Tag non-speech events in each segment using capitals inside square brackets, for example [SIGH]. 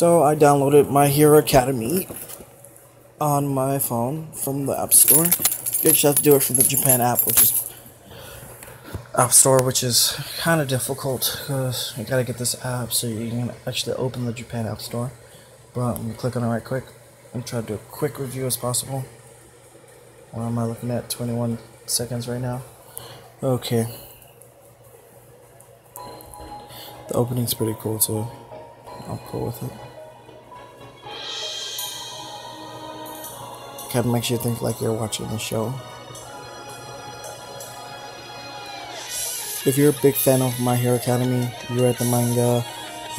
So I downloaded My Hero Academia on my phone from the App Store. You actually have to do it from the Japan app, which is App Store, which is kind of difficult because you gotta get this app so you can actually open the Japan App Store. But I'm gonna click on it right quick and try to do a quick review as possible. What am I looking at? 21 seconds right now. Okay. The opening's pretty cool too. I'm cool with it. Kind of makes you think like you're watching the show. If you're a big fan of My Hero Academia, you read the manga,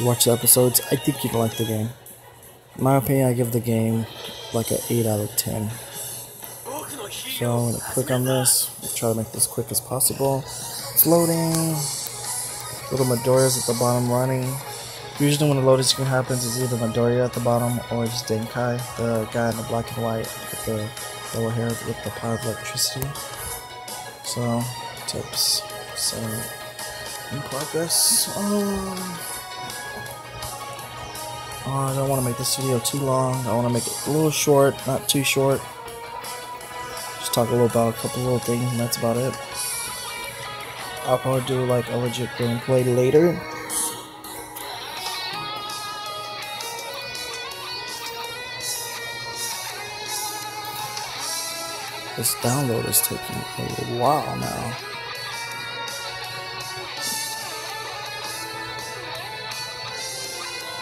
you watch the episodes, I think you'd like the game. In my opinion, I give the game like an 8 out of 10. So I'm gonna click on this, try to make this quick as possible. It's loading. Little Midoriya's at the bottom running. Usually when the loading screen happens, it's either Midoriya at the bottom or just Denki, the guy in the black and white with the yellow hair with the power of electricity. So, tips. So, in progress. Oh. oh I don't want to make this video too long. I want to make it a little short, not too short. Just talk a little about a couple little things, and that's about it. I'll probably do like a legit gameplay later. This download is taking a while now.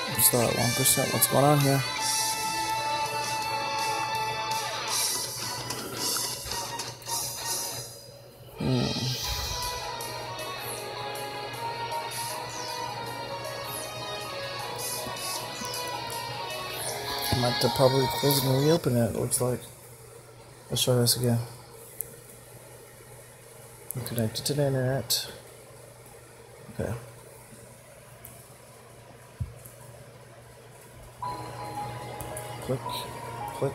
I'm still at 1%. What's going on here? I might have to probably close and reopen it, it looks like. Let's try this again. I'm connected to the internet. Okay. Click, click, click.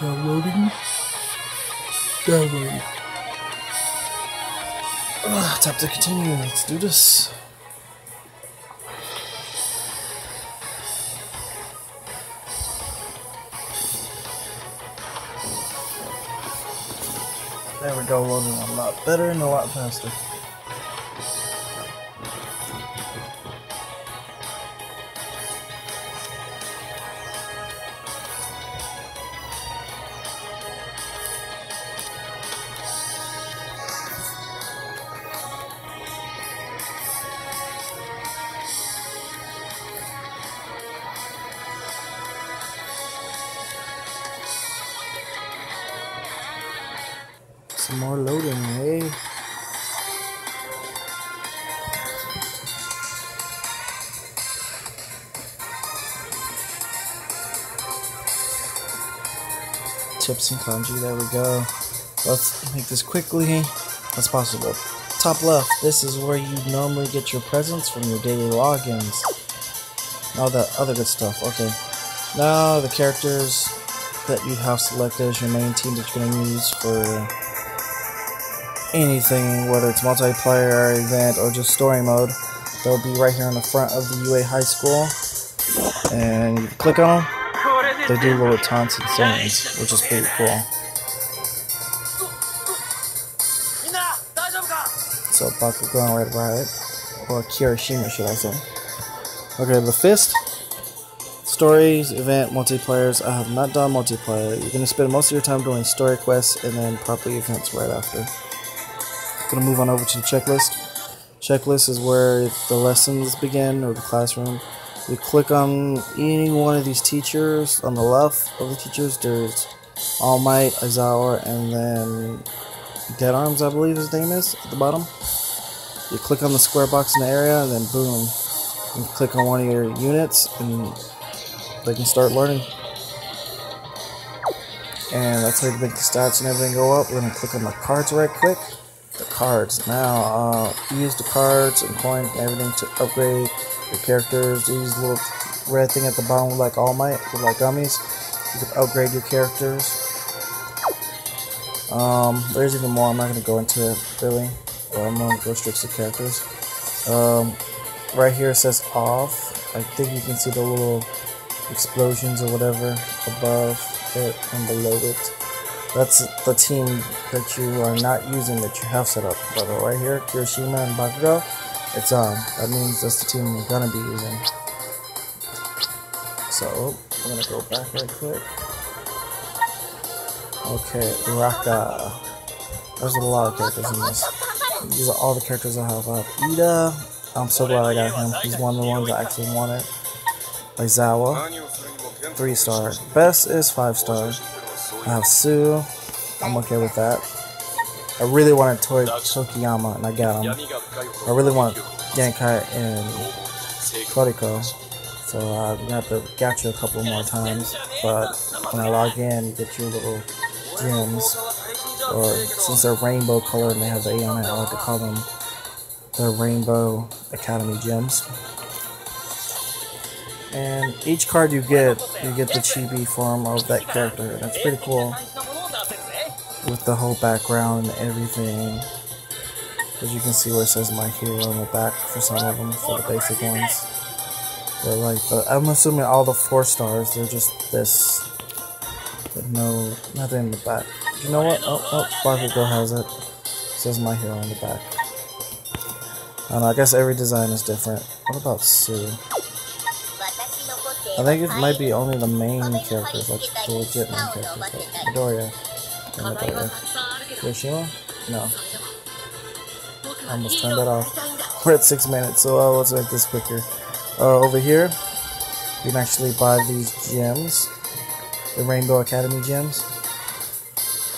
Downloading. Downloading. Ugh, tap to continue. Let's do this. There we go, loading a lot better and a lot faster. Some more loading, eh? Tips and kanji, there we go. Let's make this quickly as possible. Top left, this is where you normally get your presents from your daily logins. All that other good stuff, okay. Now the characters that you have selected as your main team that you're going to use for anything, whether it's multiplayer, event, or just story mode, they'll be right here on the front of the UA High School. And you click on them, they do little taunts and things, which is pretty cool. So Bakugo Red Riot, or Kirishima should I say. Okay, the Fist. Stories, event, multiplayers. I have not done multiplayer. You're going to spend most of your time doing story quests and then property events right after gonna move on over to the checklist. Checklist is where the lessons begin or the classroom. You click on any one of these teachers. On the left of the teachers, there's All Might, Aizawa, and then Dead Arms, I believe his name is, at the bottom. You click on the square box in the area, and then boom, you click on one of your units, and they can start learning. And that's how you make the stats and everything go up. We're gonna click on the cards right quick cards. Now, uh, use the cards and coins and everything to upgrade your characters. These little red thing at the bottom like All Might, like gummies. You can upgrade your characters. Um, there's even more. I'm not going to go into it really. But I'm going to go straight to characters. Um, right here it says off. I think you can see the little explosions or whatever above it and below it. That's the team that you are not using that you have set up. But right here, Kirishima and Bakugo, it's on. That means that's the team you're gonna be using. So I'm gonna go back right quick. Okay, Uraraka. There's a lot of characters in this. These are all the characters I have. Have Iida. I'm so glad I got him. He's one of the ones I actually wanted. Aizawa. Three star. Best is five star. I have Tsu. I'm okay with that. I really want wanted Toy Tokiyama and I got him. I really want Genkai and Toriko. So gonna have to get you a couple more times. But when I log in, you get your little gems. Or since they're rainbow colored and they have the A on it, I like to call them the Rainbow Academy gems. And each card you get, you get the chibi form of that character. That's pretty cool. With the whole background and everything. As you can see where it says my hero on the back for some of them, for the basic ones. But like, the, I'm assuming all the four stars, they're just this. With no, nothing in the back. You know what? Oh, oh, Bakugo has it. it. Says my hero on the back. I don't know, I guess every design is different. What about Tsu? I think it might be only the main characters, like the legit main characters, Midoriya and Midoriya. Yoshima? No. I almost turned that off. [LAUGHS] We're at 6 minutes, so uh, let's make this quicker. Uh, over here, you can actually buy these gems, the Rainbow Academy gems,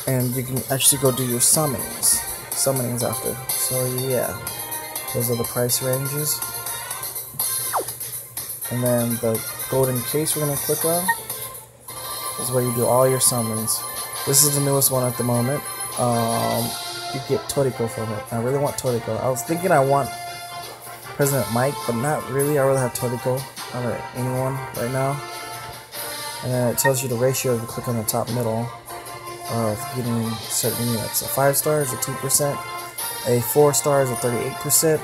and you can actually go do your summonings, summonings after. So yeah, those are the price ranges. And then the golden case we're going to click on is where you do all your summons. This is the newest one at the moment. Um, you get Toriko from it. I really want Toriko. I was thinking I want President Mike, but not really. I really have Toriko of anyone right now. And then it tells you the ratio if you click on the top middle of getting certain units. A 5 star is a 2%, a 4 star is a 38%,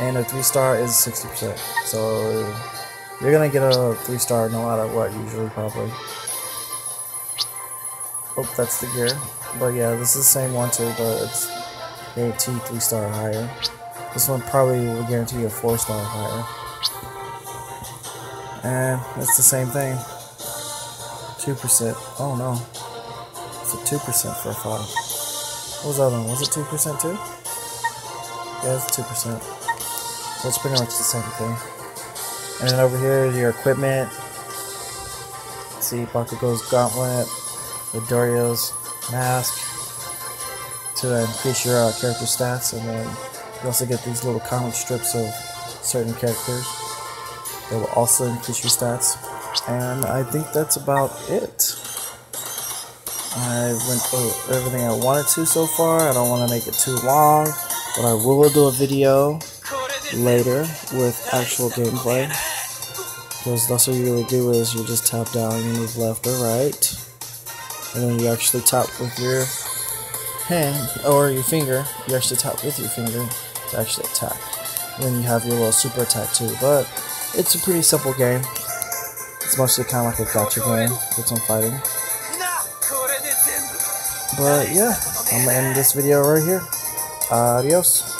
and a 3 star is 60%. So you're gonna get a three star no matter what, usually, probably. Oh, that's the gear. But yeah, this is the same one too, but it's guaranteed three star higher. This one probably will guarantee a four star higher. And it's the same thing. 2%. Oh no. It's a 2% for a 5. What was that one? Was it 2% too? Yeah, it's 2%. So it's pretty much the same thing. And then over here is your equipment. See Bakugo's gauntlet, the Dorio's mask to increase your uh, character stats, and then you also get these little comic strips of certain characters that will also increase your stats. And I think that's about it. I went through everything I wanted to so far. I don't want to make it too long, but I will do a video later with actual gameplay. Because that's what you really do is you just tap down and move left or right. And then you actually tap with your hand or your finger. You actually tap with your finger to actually attack. And then you have your little super attack too. But it's a pretty simple game. It's mostly kind of like a gacha game with some fighting. But yeah, I'm gonna end this video right here. Adios.